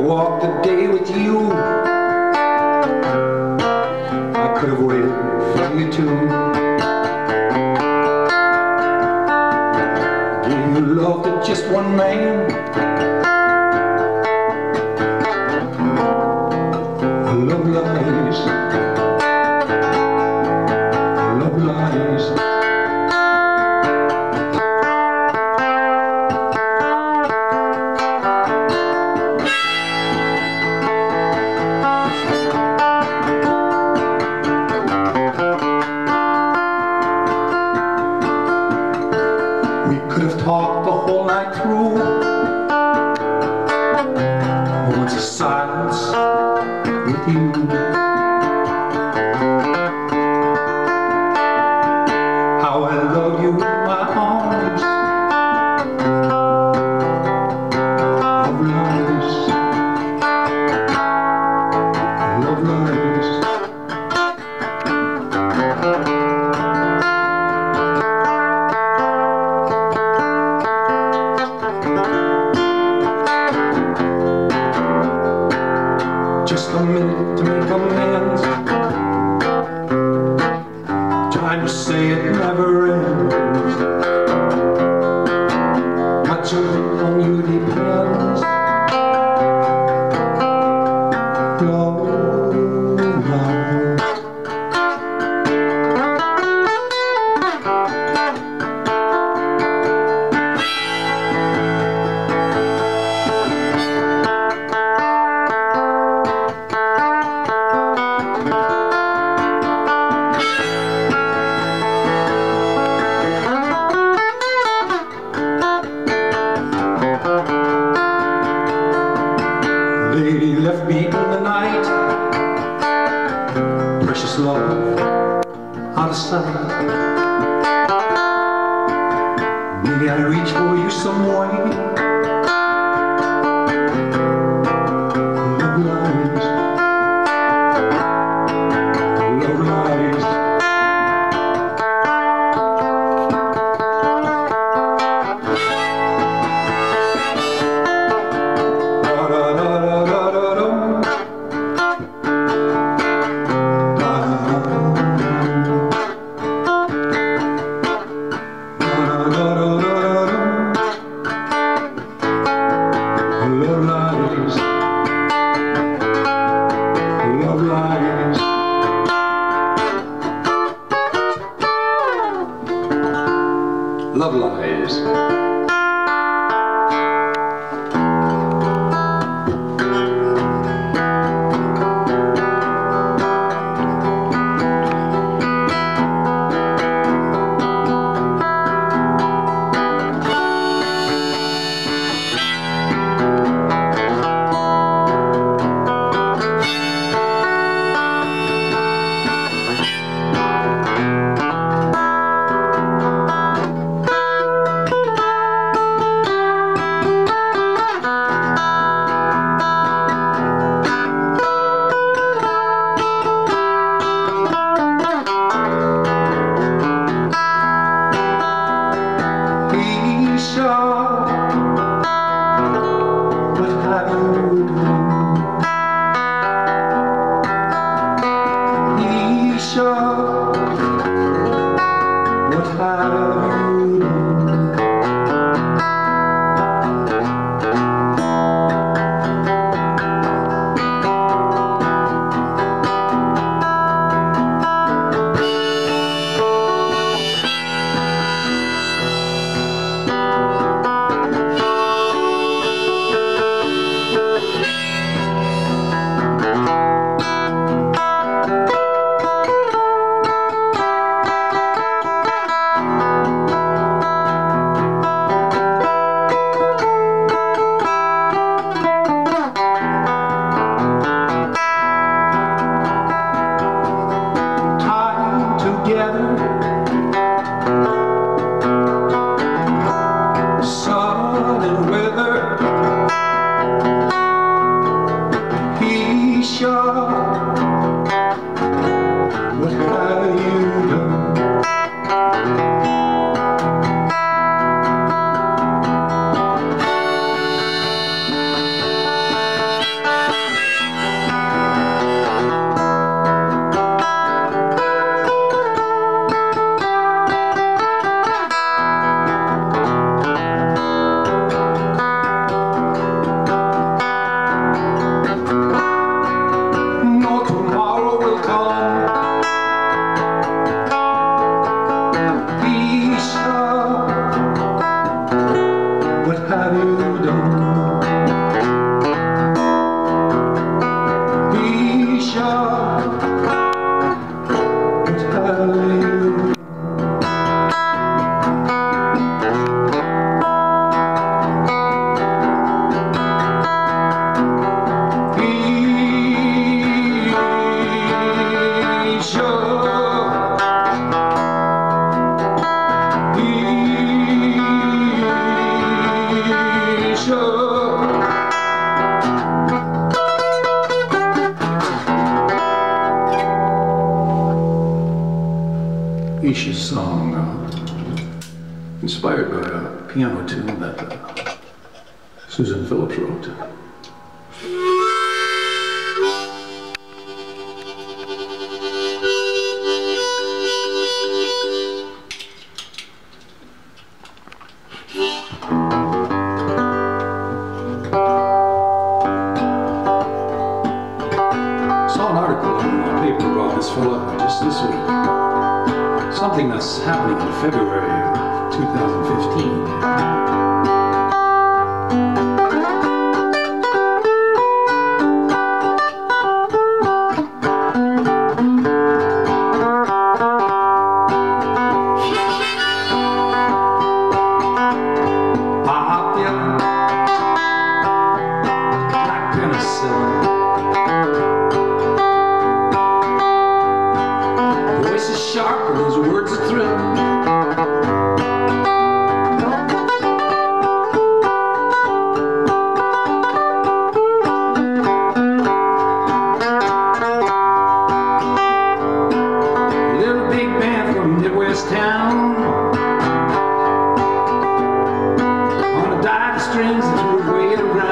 walk the day with you. All night through. never say it never this love out of sight. Maybe I'll reach for you some way Acacia song uh, inspired by a piano tune that uh, Susan Phillips wrote. Sharp, but his words from Midwest town. On a of strings that.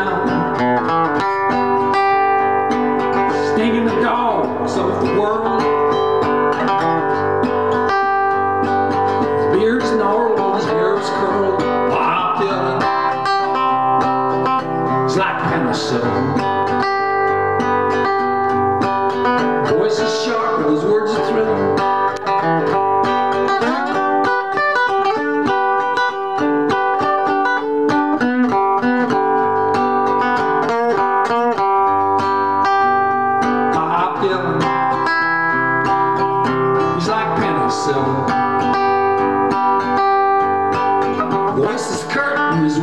Penicillin. Voice is sharp and his words are thrilling. Penicillin. Voice is curt and his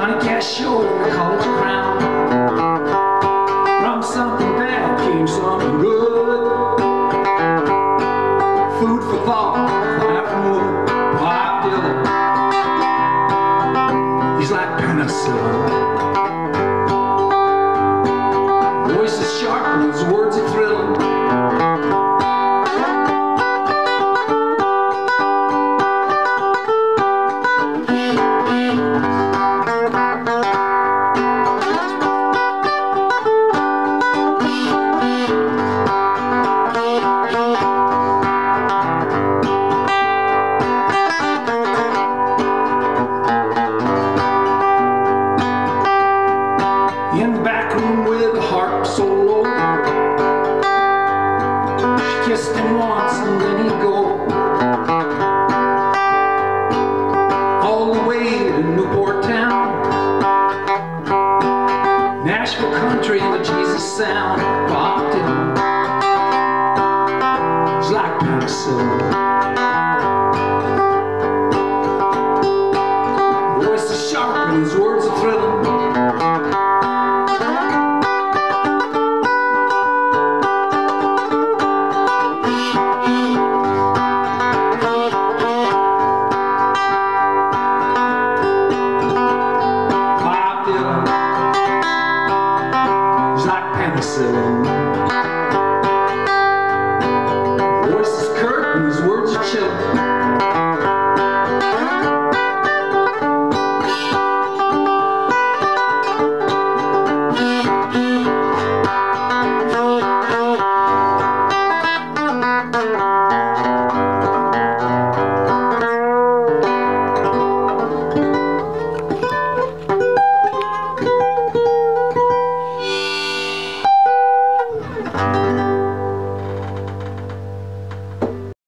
Johnny Cash show in the college crown.